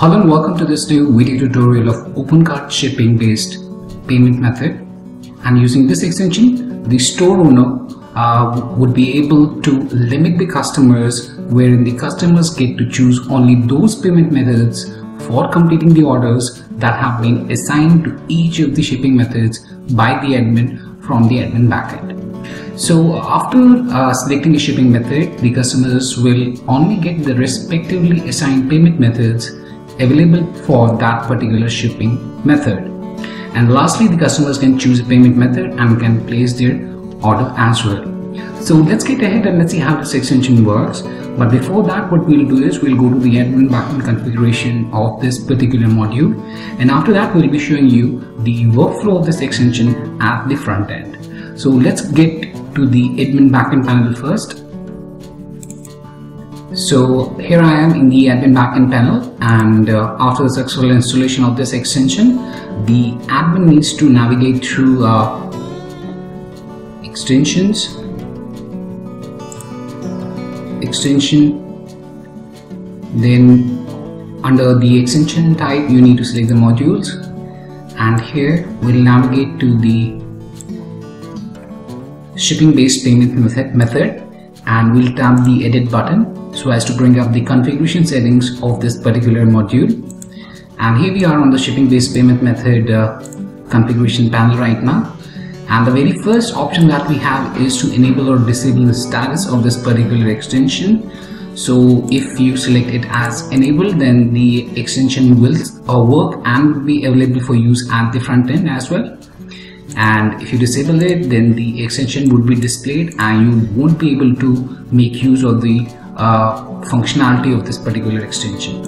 Hello and welcome to this new video tutorial of OpenCart shipping based payment method and using this extension the store owner uh, would be able to limit the customers wherein the customers get to choose only those payment methods for completing the orders that have been assigned to each of the shipping methods by the admin from the admin backend. So after uh, selecting a shipping method, the customers will only get the respectively assigned payment methods available for that particular shipping method. And lastly, the customers can choose a payment method and can place their order as well. So let's get ahead and let's see how this extension works. But before that, what we'll do is we'll go to the admin backend configuration of this particular module. And after that, we'll be showing you the workflow of this extension at the front end. So let's get to the admin backend panel first. So here I am in the admin backend panel and uh, after the successful installation of this extension, the admin needs to navigate through uh, extensions, extension, then under the extension type you need to select the modules. And here we'll navigate to the shipping based payment method, method and we'll tap the edit button so as to bring up the configuration settings of this particular module. And here we are on the shipping based payment method uh, configuration panel right now. And the very first option that we have is to enable or disable the status of this particular extension. So if you select it as enabled then the extension will uh, work and be available for use at the front end as well. And if you disable it then the extension would be displayed and you won't be able to make use of the functionality of this particular extension.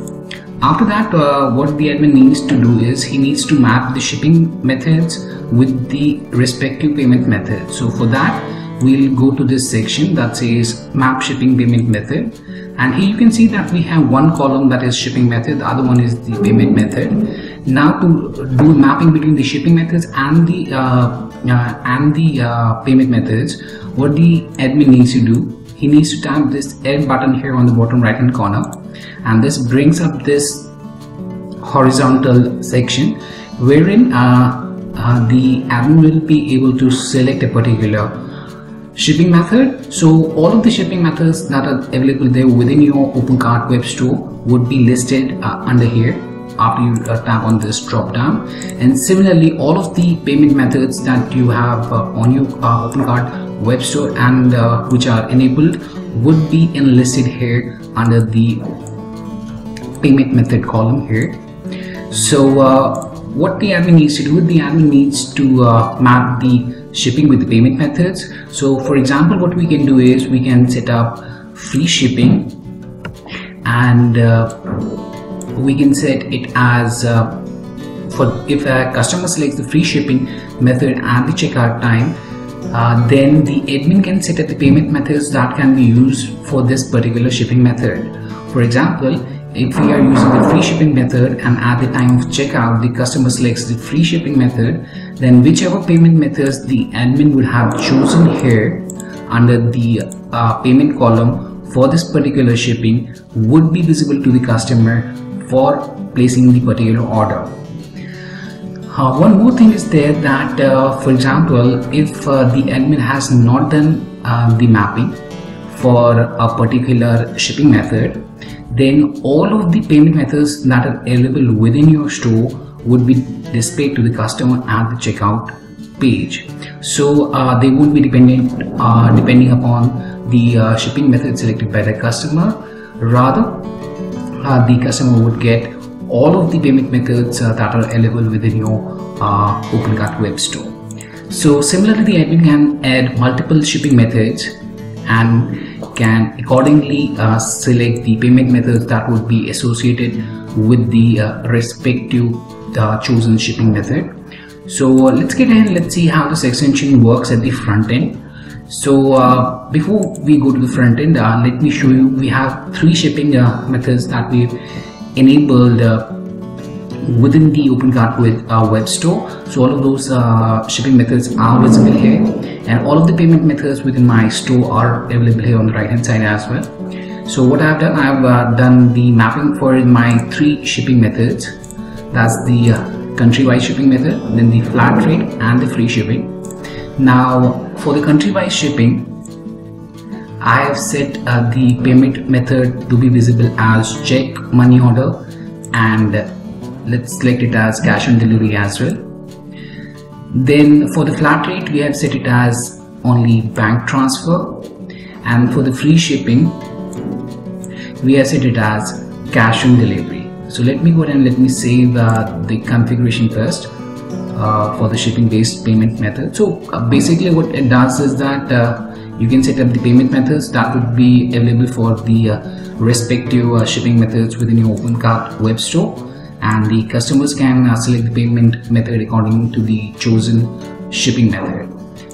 After that uh, what the admin needs to do is he needs to map the shipping methods with the respective payment method so for that we'll go to this section that says map shipping payment method. And here you can see that we have one column that is shipping method the other one is the payment method. Now to do mapping between the shipping methods and the uh, uh, and the uh, payment methods what the admin needs to do he needs to tap this edit button here on the bottom right hand corner. And this brings up this horizontal section wherein uh, uh, the admin will be able to select a particular shipping method. So all of the shipping methods that are available there within your OpenCart web store would be listed uh, under here after you uh, tap on this drop down and similarly all of the payment methods that you have uh, on your uh, OpenCart web store and uh, which are enabled would be enlisted here under the payment method column here. So uh, what the admin needs to do the admin needs to uh, map the shipping with the payment methods. So for example what we can do is we can set up free shipping and we can set it as uh, for if a customer selects the free shipping method and the checkout time uh, then the admin can set up the payment methods that can be used for this particular shipping method for example if we are using the free shipping method and at the time of checkout the customer selects the free shipping method then whichever payment methods the admin would have chosen here under the uh, payment column for this particular shipping would be visible to the customer for placing the particular order. Uh, one more thing is there that uh, for example if uh, the admin has not done uh, the mapping for a particular shipping method then all of the payment methods that are available within your store would be displayed to the customer at the checkout page. So uh, they won't be dependent uh, depending upon the shipping method selected by the customer. Rather uh, the customer would get all of the payment methods uh, that are available within your uh, OpenCart web store. So similarly, the admin can add multiple shipping methods and can accordingly uh, select the payment methods that would be associated with the uh, respective uh, chosen shipping method. So let's get in, let's see how this extension works at the front end so uh, before we go to the front end let me show you we have three shipping methods that we've enabled within the OpenCart with our web store. So all of those uh, shipping methods are visible here. And all of the payment methods within my store are available here on the right hand side as well. So what I've done I've uh, done the mapping for my three shipping methods. That's the uh, country-wise shipping method then the flat rate and the free shipping. Now for the country-wise shipping I have set uh, the payment method to be visible as check money order and let's select it as cash on delivery as well. Then for the flat rate we have set it as only bank transfer. And for the free shipping we have set it as cash on delivery. So let me go ahead and let me save uh, the configuration first uh, for the shipping based payment method. So uh, basically what it does is that uh, you can set up the payment methods that would be available for the uh, respective uh, shipping methods within your OpenCart web store. And the customers can select the payment method according to the chosen shipping method.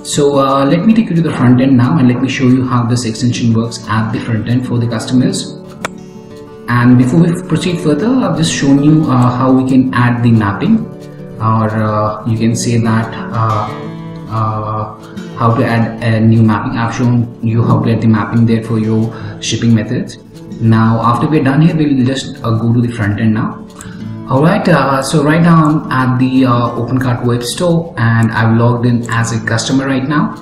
So uh, let me take you to the front end now and let me show you how this extension works at the front end for the customers. And before we proceed further I've just shown you uh, how we can add the mapping. Or uh, you can say that uh, how to add a new mapping I've shown you how to add the mapping there for your shipping methods. Now after we're done here we'll just uh, go to the front end now. Alright, uh, so right now I'm at the uh, OpenCart web store and I've logged in as a customer right now.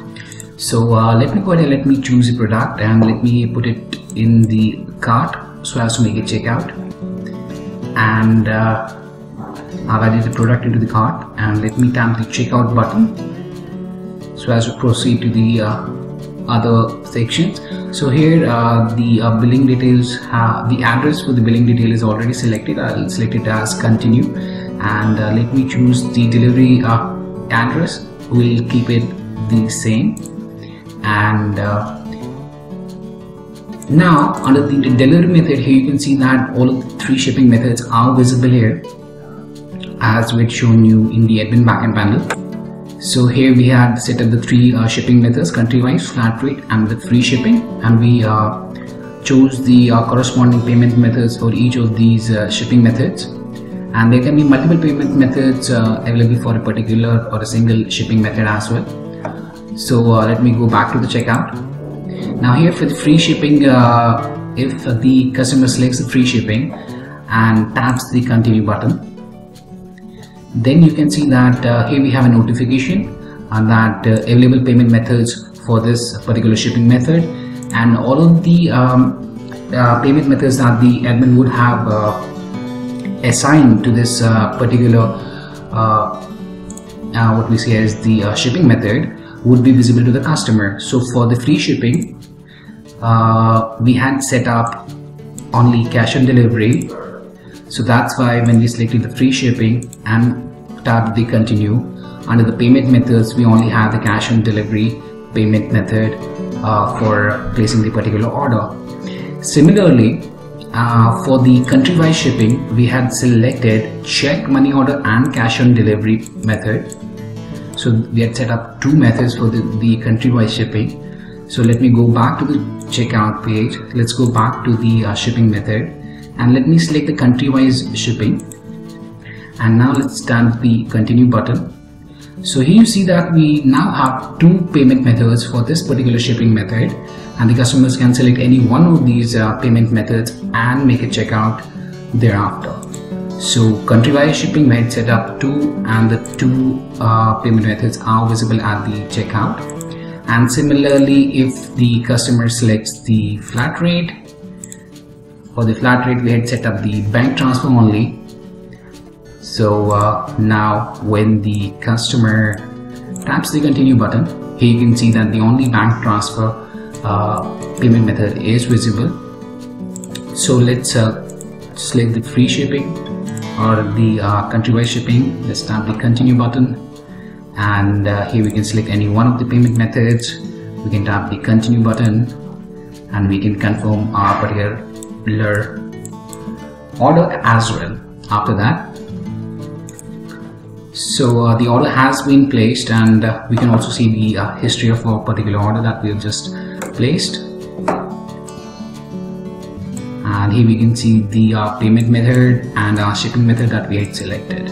So uh, let me go ahead and let me choose a product and let me put it in the cart so as to make a checkout and uh, I've added the product into the cart and let me tap the checkout button so as to proceed to the uh, other sections so here uh, the uh, billing details the address for the billing detail is already selected. I'll select it as continue. And uh, let me choose the delivery uh, address. We'll keep it the same. And uh, now under the delivery method here you can see that all of the three shipping methods are visible here as we've shown you in the admin backend panel. So here we had set up the three uh, shipping methods country-wise, flat rate and with free shipping. And we uh, chose the uh, corresponding payment methods for each of these uh, shipping methods. And there can be multiple payment methods uh, available for a particular or a single shipping method as well. So uh, let me go back to the checkout. Now here for the free shipping if the customer selects the free shipping and taps the continue button then you can see that uh, here we have a notification uh, that uh, available payment methods for this particular shipping method. And all of the um, uh, payment methods that the admin would have uh, assigned to this particular what we say as the shipping method would be visible to the customer. So for the free shipping uh, we had set up only cash on delivery so that's why when we selected the free shipping and tapped the continue under the payment methods we only have the cash on delivery payment method uh, for placing the particular order. Similarly uh, for the country-wise shipping we had selected check money order and cash on delivery method. So we had set up two methods for the, the country-wise shipping. So let me go back to the checkout page. Let's go back to the uh, shipping method and let me select the country-wise shipping. And now let's tap the continue button. So here you see that we now have two payment methods for this particular shipping method. And the customers can select any one of these uh, payment methods and make a checkout thereafter. So country-wise shipping had set up two and the two uh, payment methods are visible at the checkout. And similarly if the customer selects the flat rate for the flat rate we had set up the bank transfer only. So uh, now when the customer taps the continue button here you can see that the only bank transfer uh, payment method is visible. So let's uh, select the free shipping or the uh, country-wise shipping. Let's tap the continue button and uh, here we can select any one of the payment methods. We can tap the continue button and we can confirm our particular order as well after that so uh, the order has been placed and uh, we can also see the uh, history of our particular order that we have just placed. And here we can see the uh, payment method and our shipping method that we had selected.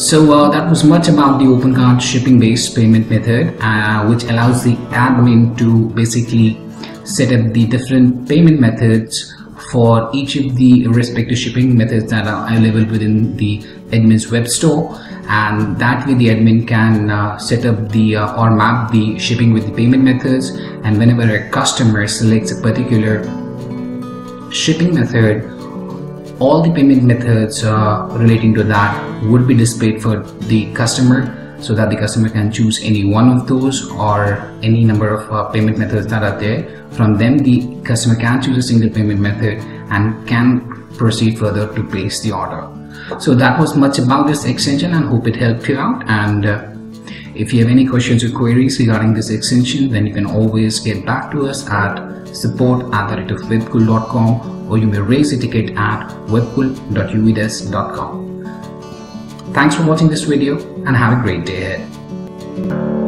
So uh, that was much about the OpenCart shipping based payment method uh, which allows the admin to basically set up the different payment methods for each of the respective shipping methods that are available within the admin's web store. And that way the admin can uh, set up the uh, or map the shipping with the payment methods. And whenever a customer selects a particular shipping method all the payment methods uh, relating to that would be displayed for the customer so that the customer can choose any one of those or any number of uh, payment methods that are there. From them the customer can choose a single payment method and can proceed further to place the order. So that was much about this extension and hope it helped you out. And uh, if you have any questions or queries regarding this extension then you can always get back to us at support at the rate of or you may raise a ticket at webkul.uvdesk.com. Thanks for watching this video and have a great day ahead.